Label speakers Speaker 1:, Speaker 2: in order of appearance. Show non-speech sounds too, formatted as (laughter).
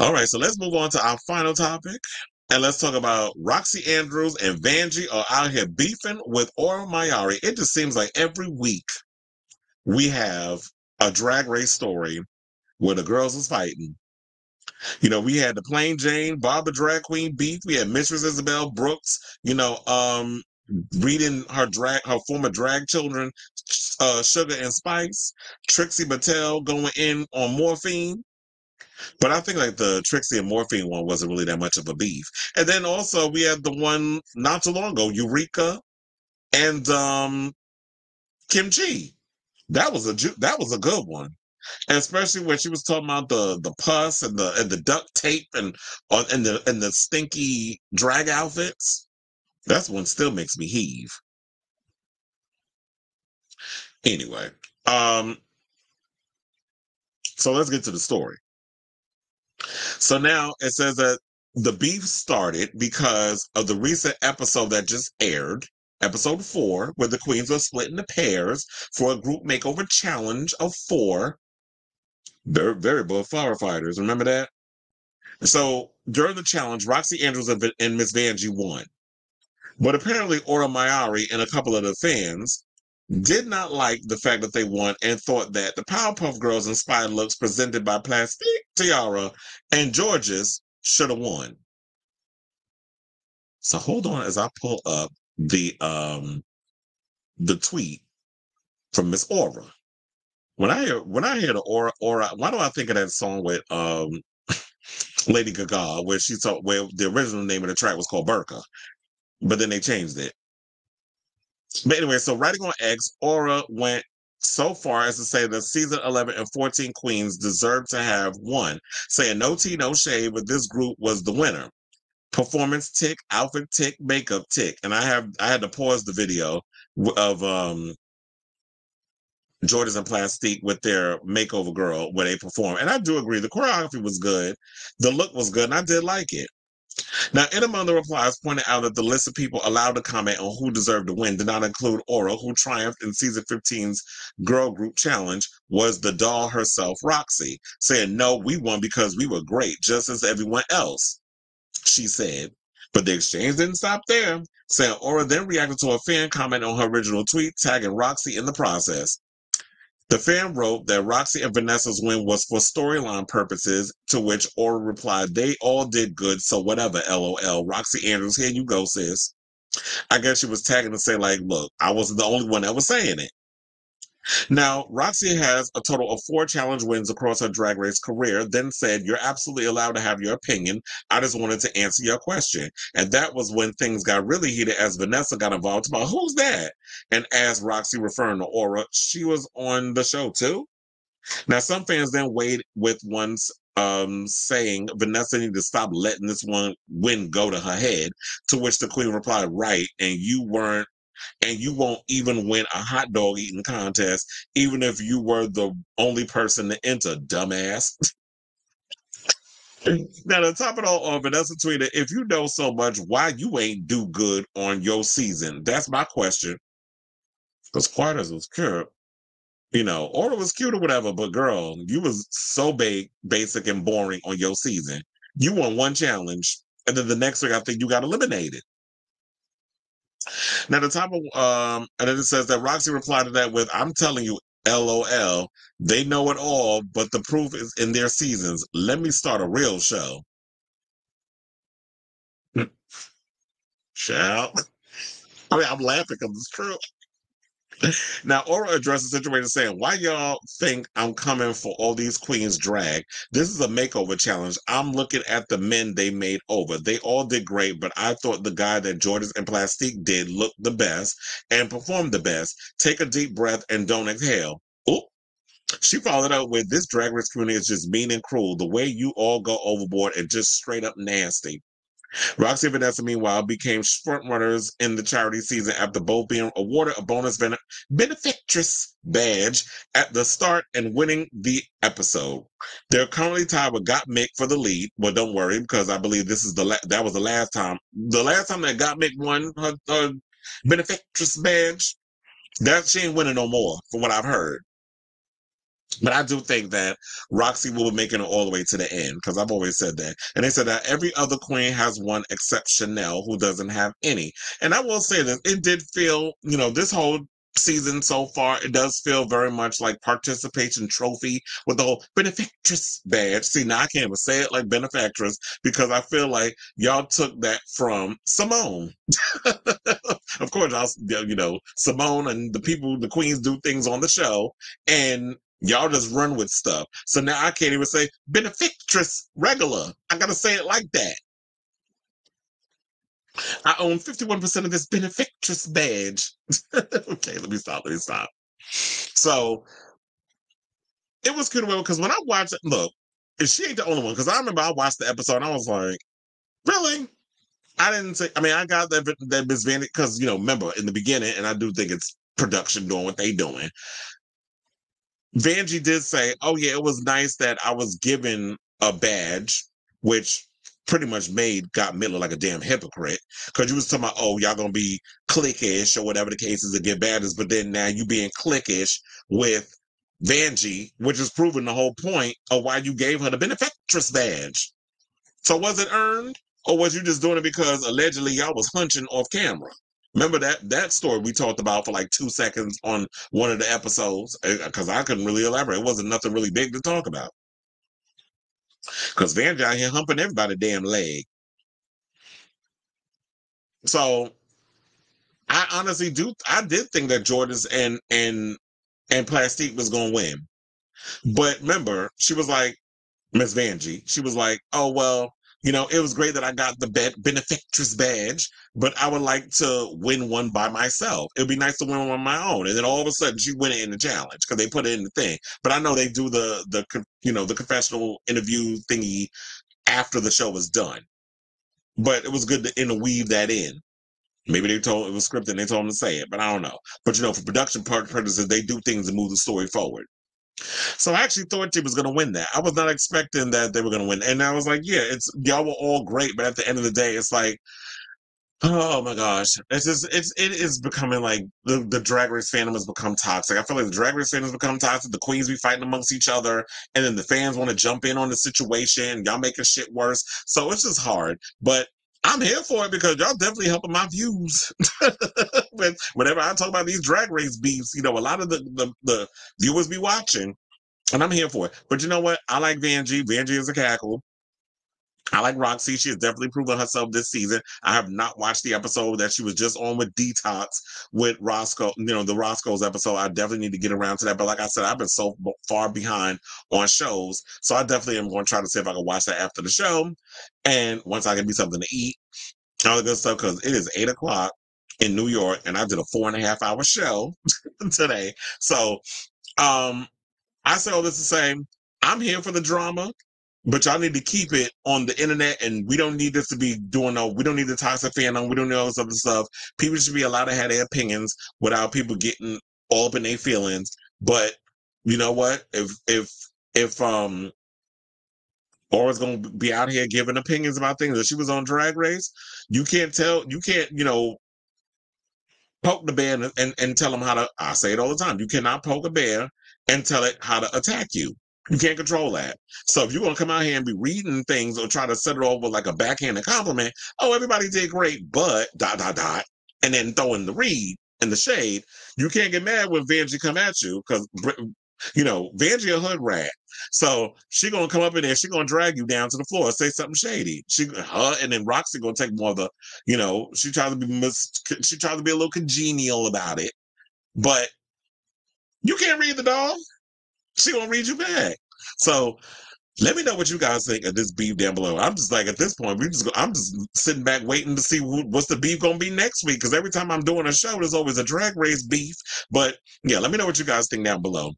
Speaker 1: All right, so let's move on to our final topic. And let's talk about Roxxxy Andrews and Vanjie are out here beefing with Aura Mayari. It just seems like every week we have a drag race story where the girls is fighting. You know, we had the Plane Jane, Barbara Drag Queen beef. We had Mistress Isabelle Brooks, you know, um, reading her drag her former drag children, uh, Sugar and Spice. Trixie Mattel going in on Morphine. But I think like the Trixie and Morphine one wasn't really that much of a beef. And then also we had the one not too long ago, Eureka and um Kim Chi. That was a ju- that was a good one. And especially when she was talking about the the pus and the and the duct tape and on and the and the stinky drag outfits. That's one still makes me heave. Anyway, um so let's get to the story. So now it says that the beef started because of the recent episode that just aired, episode four, where the queens were split into pairs for a group makeover challenge of four. Very, very bold firefighters. Remember that? So during the challenge, Roxxxy Andrews and Miss Vanjie won. But apparently, Aura Mayari and a couple of the fans did not like the fact that they won and thought that the Powerpuff Girls inspired looks presented by Plastique Tiara and Jorgeous should have won. So hold on as I pull up the um the tweet from Miss Aura. When I hear when I hear the Aura Aura, why do I think of that song with um (laughs) Lady Gaga where she thought where the original name of the track was called Burka, but then they changed it. But anyway, so writing on X, Aura went so far as to say that season 11 and 14 queens deserve to have won, saying no tea, no shade, but this group was the winner. Performance tick, outfit tick, makeup tick. And I have I had to pause the video of um Jorgeous and Plastique with their makeover girl where they perform. And I do agree the choreography was good. The look was good, and I did like it. Now, in among the replies pointed out that the list of people allowed to comment on who deserved to win did not include Aura, who triumphed in season 15's girl group challenge, was the doll herself, Roxxxy, saying, No, we won because we were great, just as everyone else, she said. But the exchange didn't stop there, saying Aura then reacted to a fan comment on her original tweet, tagging Roxxxy in the process. The fan wrote that Roxxxy and Vanessa's win was for storyline purposes, to which Aura replied, They all did good, so whatever, lol. Roxxxy Andrews, here you go, sis. I guess she was tagging to say, like, look, I wasn't the only one that was saying it. Now, Roxxxy has a total of four challenge wins across her drag race career, then said, You're absolutely allowed to have your opinion. I just wanted to answer your question. And that was when things got really heated as Vanessa got involved about who's that? And as Roxxxy referring to Aura, she was on the show too. Now, some fans then weighed with ones um, saying Vanessa needed to stop letting this one win go to her head. To which the queen replied, Right, and you weren't and you won't even win a hot dog eating contest, even if you were the only person to enter, dumbass. (laughs) now, to top it all off, Vanessa tweeted, if you know so much, why you ain't do good on your season? That's my question. Because Quarters was cute. You know, Aura was cute or whatever, but girl, you was so big, basic, and boring on your season. You won one challenge, and then the next week, I think you got eliminated. Now, the top of, um, and then it says that Roxxxy replied to that with, I'm telling you, LOL, they know it all, but the proof is in their seasons. Let me start a real show. Shall? I mean, I'm laughing because it's true. (laughs) Now, Aura addressed the situation saying, Why y'all think I'm coming for all these queens drag? This is a makeover challenge. I'm looking at the men they made over. They all did great, but I thought the guy that Jorgeous and Plastique did looked the best and performed the best. Take a deep breath and don't exhale. Oop. She followed up with this drag race community is just mean and cruel. The way you all go overboard and just straight up nasty. Roxxxy and Vanessa, meanwhile, became frontrunners in the charity season after both being awarded a bonus ben- benefactress badge at the start and winning the episode. They're currently tied with Got Gottmik for the lead. Well, don't worry because I believe this is the la- that was the last time. The last time that Got Gottmik won her, her benefactress badge, that she ain't winning no more, from what I've heard. But I do think that Roxxxy will be making it all the way to the end because I've always said that. And they said that every other queen has one except Shannel, who doesn't have any. And I will say this it did feel, you know, this whole season so far, it does feel very much like participation trophy with the whole benefactress badge. See, now I can't even say it like benefactress because I feel like y'all took that from Simone. (laughs) of course, I'll, you know, Simone and the people, the queens do things on the show. And Y'all just run with stuff. So now I can't even say benefactress regular. I gotta say it like that. I own 51% of this benefactress badge. (laughs) okay, let me stop. Let me stop. So it was good because when I watched it, look, she ain't the only one. Because I remember I watched the episode and I was like, really? I didn't say. I mean, I got that that Miss Vanity because you know, remember in the beginning, and I do think it's production doing what they doing. Vanjie did say, "Oh yeah, it was nice that I was given a badge," which pretty much made got Miller like a damn hypocrite because you was talking about, "Oh, y'all gonna be cliquish or whatever the case is to get badges," but then now you being cliquish with Vanjie, which is proving the whole point of why you gave her the benefactress badge. So was it earned, or was you just doing it because allegedly y'all was hunching off camera? Remember that that story we talked about for like two seconds on one of the episodes eh, because I couldn't really elaborate. It wasn't nothing really big to talk about. Because Vanjie out here humping everybody damn leg. So I honestly do I did think that Jorgeous and and and Plastique was gonna win. But remember, she was like, Miss Vanjie, she was like, oh well, you know, it was great that I got the benefactress badge, but I would like to win one by myself. It'd be nice to win one on my own. And then all of a sudden, she win it in the challenge because they put it in the thing. But I know they do the the you know the confessional interview thingy after the show was done. But it was good to interweave that in. Maybe they told it was scripted and they told them to say it, but I don't know. But you know, for production purposes, they do things to move the story forward. So I actually thought she was going to win that. I was not expecting that they were going to win. And I was like, yeah, it's y'all were all great, but at the end of the day, it's like, oh my gosh, it's just it's it is becoming like the the drag race fandom has become toxic. I feel like the drag race fandom has become toxic. The queens be fighting amongst each other, and then the fans want to jump in on the situation. Y'all making shit worse. So it's just hard, but. I'm here for it because y'all definitely helping my views. (laughs) whenever I talk about these drag race beefs, you know, a lot of the, the, the viewers be watching, and I'm here for it. But you know what? I like Vanjie. Vanjie is a cackle. I like Roxxxy. She has definitely proven herself this season. I have not watched the episode that she was just on with Detox with Roscoe, you know, the Roscoe's episode. I definitely need to get around to that. But like I said, I've been so far behind on shows. So I definitely am going to try to see if I can watch that after the show. And once I can be something to eat, all the good stuff, because it is eight o'clock in New York and I did a four and a half hour show (laughs) today. So um I say all this to say I'm here for the drama. But y'all need to keep it on the internet, and we don't need this to be doing no. We don't need the toxic fandom. We don't need all this other stuff. People should be allowed to have their opinions without people getting all up in their feelings. But you know what? If if if um Aura's gonna be out here giving opinions about things that she was on Drag Race, you can't tell. You can't you know poke the bear and, and, and tell them how to. I say it all the time. You cannot poke a bear and tell it how to attack you. You can't control that. So if you're gonna come out here and be reading things or try to set it over like a backhanded compliment, oh everybody did great, but dot dot dot, and then throwing the read and the shade, you can't get mad when Vanjie come at you because you know Vanjie a hood rat. So she gonna come up in there, she gonna drag you down to the floor, say something shady. She her and then Roxxxy gonna take more of the, you know, she tries to be mis- she tries to be a little congenial about it, but you can't read the dog (laughs) she gonna read you back. So let me know what you guys think of this beef down below. I'm just like at this point, we just I'm just sitting back waiting to see who, what's the beef gonna be next week. Because every time I'm doing a show, there's always a drag race beef. But yeah, let me know what you guys think down below.